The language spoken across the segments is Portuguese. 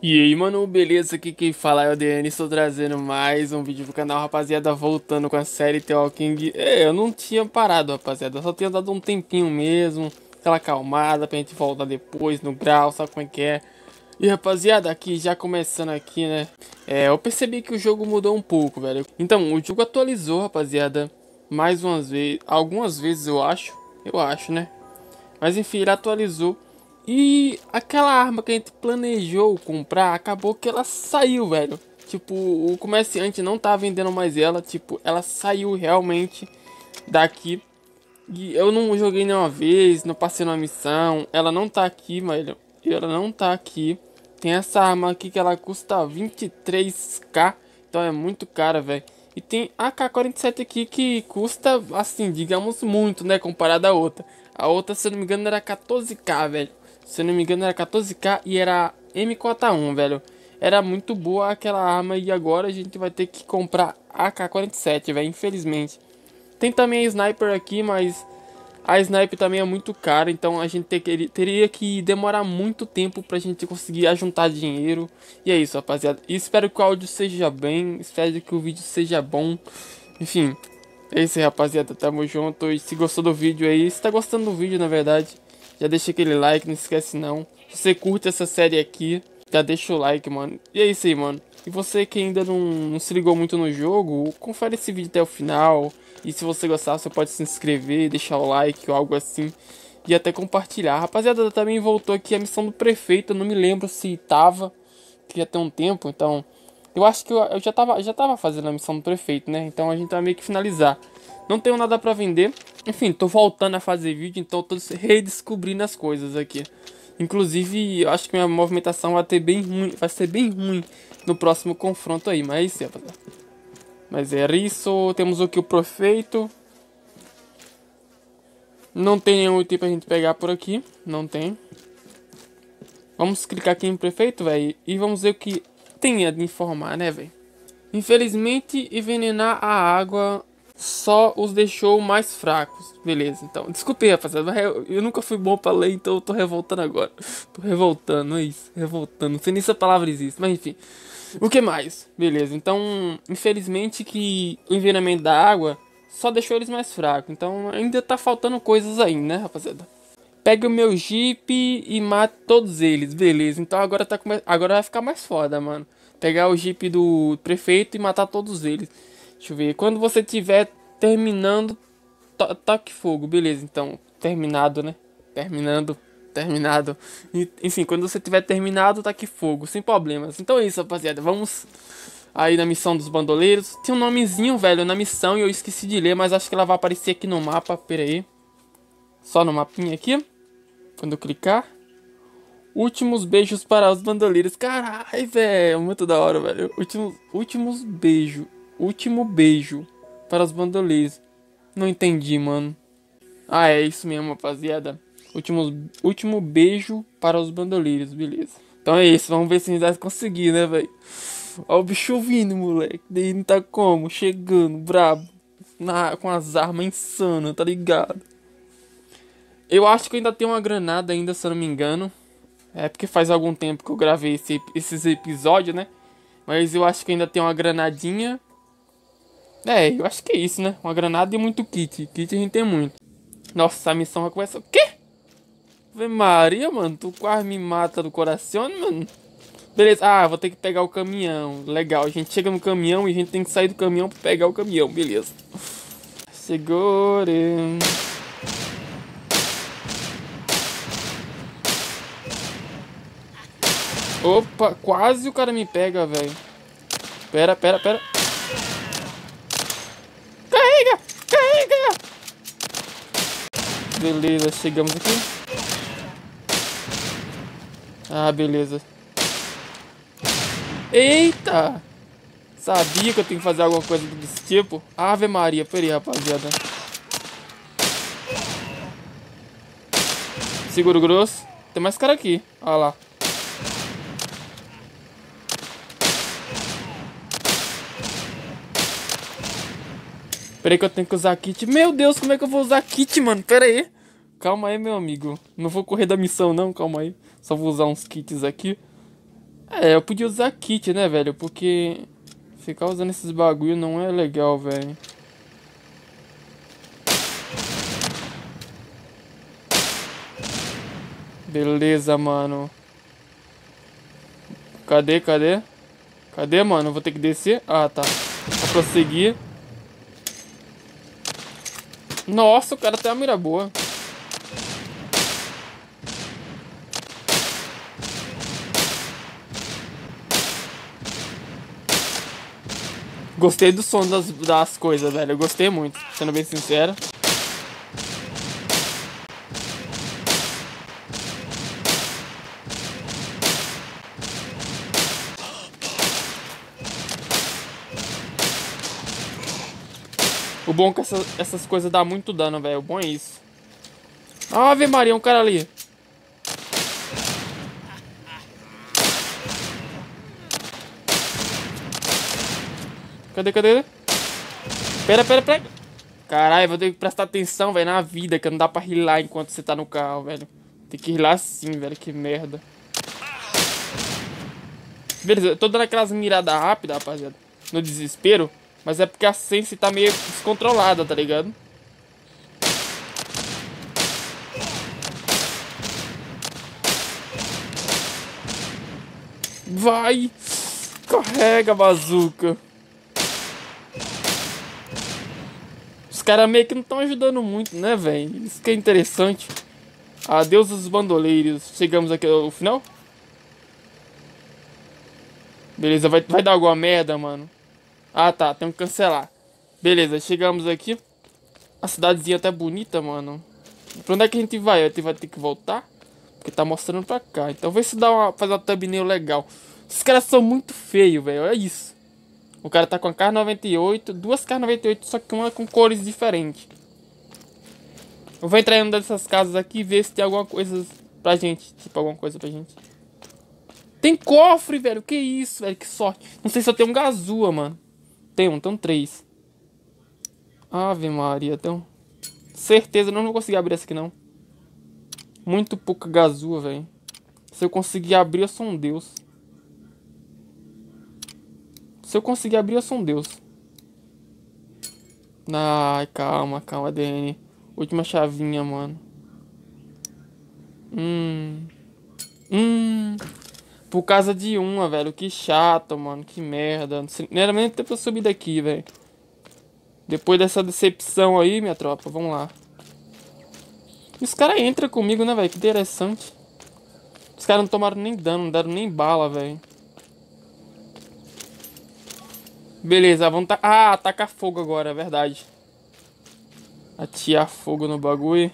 E aí, mano, beleza? Aqui quem fala é o DN, estou trazendo mais um vídeo pro canal, rapaziada, voltando com a série The Walking É, eu não tinha parado, rapaziada, só tinha dado um tempinho mesmo, aquela calmada pra gente voltar depois no grau, sabe como é que é? E rapaziada, aqui já começando aqui, né, é, eu percebi que o jogo mudou um pouco, velho. Então, o jogo atualizou, rapaziada, mais umas vezes, algumas vezes eu acho, eu acho, né? Mas enfim, ele atualizou e aquela arma que a gente planejou comprar, acabou que ela saiu, velho. Tipo, o comerciante não tá vendendo mais ela. Tipo, ela saiu realmente daqui. E eu não joguei nenhuma vez, não passei numa missão. Ela não tá aqui, velho. Ela não tá aqui. Tem essa arma aqui que ela custa 23k. Então é muito cara, velho. E tem a K-47 aqui que custa, assim, digamos muito, né? Comparada a outra. A outra, se eu não me engano, era 14k, velho. Se não me engano era 14k e era M41, velho. Era muito boa aquela arma e agora a gente vai ter que comprar AK-47, velho, infelizmente. Tem também a Sniper aqui, mas a Sniper também é muito cara, então a gente ter, teria que demorar muito tempo pra gente conseguir juntar dinheiro. E é isso, rapaziada. E espero que o áudio seja bem, espero que o vídeo seja bom. Enfim, é isso aí, rapaziada. Tamo junto. E se gostou do vídeo aí, se tá gostando do vídeo, na verdade já deixa aquele like, não esquece não. Se você curte essa série aqui, já deixa o like, mano. E é isso aí, mano. E você que ainda não, não se ligou muito no jogo, confere esse vídeo até o final. E se você gostar, você pode se inscrever, deixar o like ou algo assim. E até compartilhar. Rapaziada, também voltou aqui a missão do prefeito. Eu não me lembro se tava, que já tem um tempo. Então, eu acho que eu, eu já, tava, já tava fazendo a missão do prefeito, né? Então a gente vai meio que finalizar. Não tenho nada pra vender. Enfim, tô voltando a fazer vídeo, então tô redescobrindo as coisas aqui. Inclusive, eu acho que minha movimentação vai ter bem ruim, vai ser bem ruim no próximo confronto aí, mas é. Mas é isso, temos aqui o prefeito. Não tem nenhum item pra gente pegar por aqui, não tem. Vamos clicar aqui em prefeito, velho, e vamos ver o que tem a de informar, né, velho. Infelizmente, envenenar a água só os deixou mais fracos. Beleza, então. Desculpe, rapaziada. Eu nunca fui bom pra ler, então eu tô revoltando agora. Tô revoltando, é isso. Revoltando. Não sei nem se a palavra existe, mas enfim. O que mais? Beleza, então, infelizmente que o envenenamento da água só deixou eles mais fracos. Então ainda tá faltando coisas aí, né, rapaziada? Pega o meu jeep e mata todos eles. Beleza, então agora, tá come... agora vai ficar mais foda, mano. Pegar o jeep do prefeito e matar todos eles. Deixa eu ver. Quando você tiver terminando, to toque fogo. Beleza, então. Terminado, né? Terminando. Terminado. Enfim, quando você tiver terminado, taque fogo. Sem problemas. Então é isso, rapaziada. Vamos aí na missão dos bandoleiros. Tem um nomezinho, velho, na missão e eu esqueci de ler, mas acho que ela vai aparecer aqui no mapa. Pera aí. Só no mapinha aqui. Quando eu clicar. Últimos beijos para os bandoleiros. Caralho, velho. Muito da hora, velho. Últimos, últimos beijos. Último beijo para os bandoleiros. Não entendi, mano. Ah, é isso mesmo, rapaziada. Último, último beijo para os bandoleiros, beleza. Então é isso, vamos ver se a gente vai conseguir, né, velho? Ó o bicho vindo, moleque. Daí não tá como? Chegando, brabo. Na, com as armas insanas, tá ligado? Eu acho que ainda tem uma granada ainda, se eu não me engano. É porque faz algum tempo que eu gravei esse, esses episódios, né? Mas eu acho que ainda tem uma granadinha. É, eu acho que é isso, né? Uma granada e muito kit. Kit a gente tem muito. Nossa, a missão vai começar. O quê? Ave Maria, mano. Tu quase me mata do coração, mano. Beleza. Ah, vou ter que pegar o caminhão. Legal. A gente chega no caminhão e a gente tem que sair do caminhão pra pegar o caminhão. Beleza. Segure. Opa, quase o cara me pega, velho. Pera, pera, pera. Beleza, chegamos aqui. Ah, beleza. Eita! Sabia que eu tenho que fazer alguma coisa desse tipo. Ave Maria, peraí, rapaziada. Seguro grosso. Tem mais cara aqui. Olha lá. Pera aí que eu tenho que usar kit. Meu Deus, como é que eu vou usar kit, mano? Pera aí. Calma aí, meu amigo. Não vou correr da missão, não. Calma aí. Só vou usar uns kits aqui. É, eu podia usar kit, né, velho? Porque ficar usando esses bagulho não é legal, velho. Beleza, mano. Cadê, cadê? Cadê, mano? Vou ter que descer? Ah, tá. Pra prosseguir. Nossa, o cara tem uma mira boa. Gostei do som das, das coisas, velho. Eu gostei muito, sendo bem sincero. Bom que essa, essas coisas dão muito dano, velho. O bom é isso. Ave Maria, um cara ali. Cadê, cadê? Pera, pera, pera. Caralho, vou ter que prestar atenção, velho, na vida, que não dá pra rilar enquanto você tá no carro, velho. Tem que rilar sim, velho, que merda. Beleza, eu tô dando aquelas miradas rápidas, rapaziada. No desespero. Mas é porque a Sense tá meio descontrolada, tá ligado? Vai! Carrega, bazuca. caras meio que não estão ajudando muito, né, velho? Isso que é interessante. Adeus os bandoleiros. Chegamos aqui ao final? Beleza, vai, vai dar alguma merda, mano. Ah, tá, tem que cancelar. Beleza, chegamos aqui. A cidadezinha tá bonita, mano. Pra onde é que a gente vai? A gente vai ter que voltar? Porque tá mostrando pra cá. Então vê se dá uma, faz uma thumbnail legal. Esses caras são muito feios, velho. Olha isso. O cara tá com a K98, duas K98, só que uma com cores diferentes. Eu vou entrar em uma dessas casas aqui e ver se tem alguma coisa pra gente. Tipo, alguma coisa pra gente. Tem cofre, velho. Que isso, velho. Que sorte. Não sei se eu tenho um gazua, mano. Tem um, então três. Ave Maria, então. Certeza, não vou conseguir abrir essa aqui, não. Muito pouca gazua, velho. Se eu conseguir abrir, eu sou um deus. Se eu conseguir abrir, eu sou um deus. Ai, calma, calma, DN. Última chavinha, mano. Hum. Hum. Por causa de uma, velho. Que chato, mano. Que merda. Não era nem tempo eu subir daqui, velho. Depois dessa decepção aí, minha tropa. Vamos lá. Os caras entram comigo, né, velho? Que interessante. Os caras não tomaram nem dano, não deram nem bala, velho. Beleza, vamos tá... Ah, atacar fogo agora, é verdade. Atirar fogo no bagulho.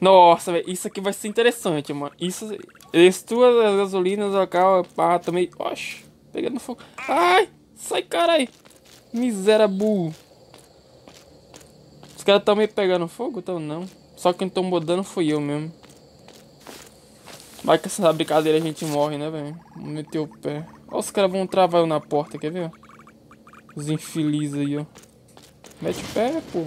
Nossa, velho, isso aqui vai ser interessante, mano. Isso... Estua as gasolinas, local, pá, também... Oxe, pegando fogo. Ai, sai, carai. Miserável. Os caras estão meio pegando fogo? Então não. Só quem tomou dano foi eu mesmo. Vai que essa brincadeira a gente morre, né, velho? Meter o pé. Olha os caras vão travar na porta, quer ver? Os infelizes aí, ó. Mete o pé, pô.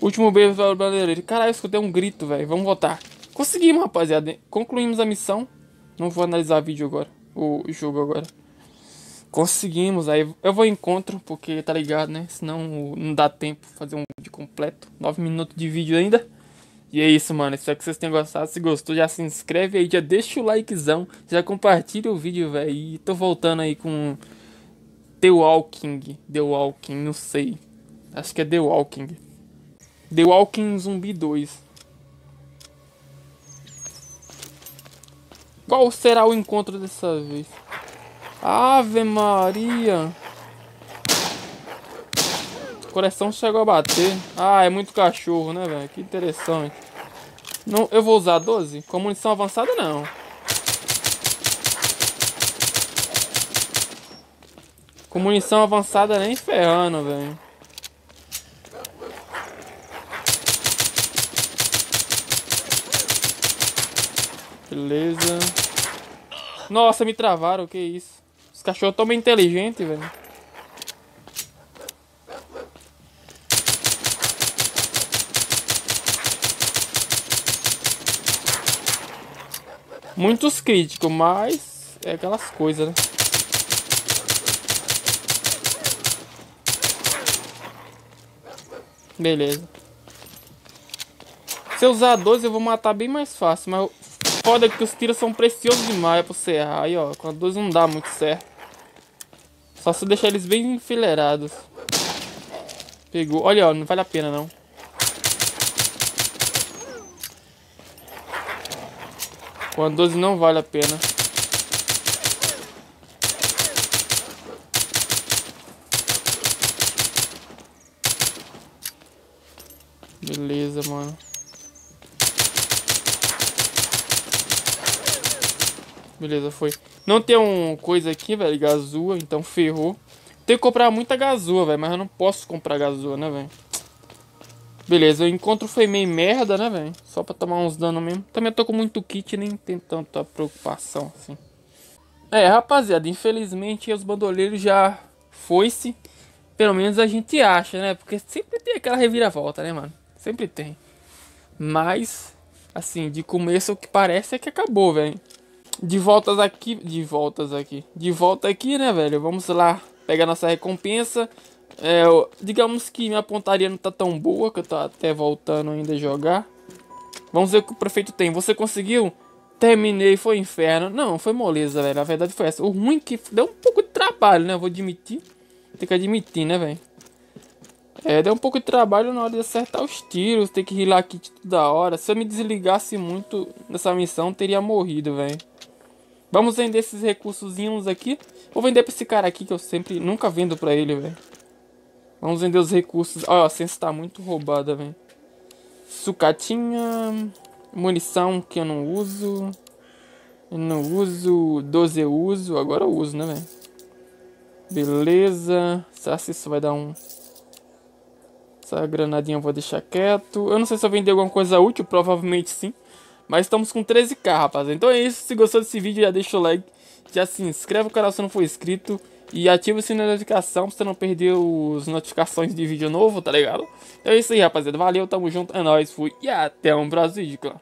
Último beijo para o brasileiro. Caralho, escutei um grito, velho. Vamos voltar. Conseguimos, rapaziada. Concluímos a missão. Não vou analisar vídeo agora. O jogo agora. Conseguimos. Aí eu vou encontro, porque tá ligado, né? Senão não dá tempo fazer um vídeo completo. 9 minutos de vídeo ainda. E é isso, mano. Espero que vocês tenham gostado. Se gostou, já se inscreve aí, já deixa o likezão, já compartilha o vídeo, velho. E tô voltando aí com The Walking. The Walking, não sei. Acho que é The Walking. The Walking Zumbi 2. Qual será o encontro dessa vez? Ave Maria! coração chegou a bater. Ah, é muito cachorro, né, velho? Que interessante. Não, eu vou usar 12? Com munição avançada, não. Com munição avançada nem ferrando, velho. Beleza. Nossa, me travaram, que isso. Os cachorros estão bem inteligentes, velho. Muitos críticos, mas é aquelas coisas, né? Beleza. Se eu usar 12 eu vou matar bem mais fácil, mas foda é que os tiros são preciosos demais pra você errar. Aí ó, com a 12 não dá muito certo. Só se deixar eles bem enfileirados. Pegou. Olha, ó, não vale a pena não. Com a 12 não vale a pena. Beleza, mano. Beleza, foi. Não tem um coisa aqui, velho, gazua, então ferrou. Tem que comprar muita gazua, velho, mas eu não posso comprar gazua, né, velho? Beleza, o encontro foi meio merda, né, velho? Só pra tomar uns danos mesmo. Também tô com muito kit, nem tem tanta preocupação, assim. É, rapaziada, infelizmente os bandoleiros já foi-se. Pelo menos a gente acha, né? Porque sempre tem aquela reviravolta, né, mano? Sempre tem. Mas, assim, de começo o que parece é que acabou, velho. De voltas aqui, de voltas aqui. De volta aqui, né, velho? Vamos lá pegar nossa recompensa. É, digamos que minha pontaria não tá tão boa, que eu tô até voltando ainda a jogar. Vamos ver o que o prefeito tem. Você conseguiu? Terminei, foi inferno. Não, foi moleza, velho. A verdade foi essa. O ruim é que deu um pouco de trabalho, né? Vou admitir. Tem que admitir, né, velho? É, deu um pouco de trabalho na hora de acertar os tiros. Tem que rilar kit toda hora. Se eu me desligasse muito nessa missão, teria morrido, velho. Vamos vender esses recursos aqui. Vou vender pra esse cara aqui que eu sempre nunca vendo pra ele, velho. Vamos vender os recursos. Ó, a sensa tá muito roubada, velho. Sucatinha. Munição que eu não uso. Eu não uso. 12 eu uso. Agora eu uso, né, velho? Beleza. Será que isso vai dar um... Essa granadinha eu vou deixar quieto. Eu não sei se eu vender alguma coisa útil. Provavelmente sim. Mas estamos com 13k, rapaziada. Então é isso. Se gostou desse vídeo, já deixa o like. Já se inscreve no canal se não for inscrito. E ativa o sininho de notificação pra você não perder as notificações de vídeo novo, tá ligado? Então é isso aí, rapaziada. Valeu, tamo junto, é nóis, fui. E até um próximo vídeo.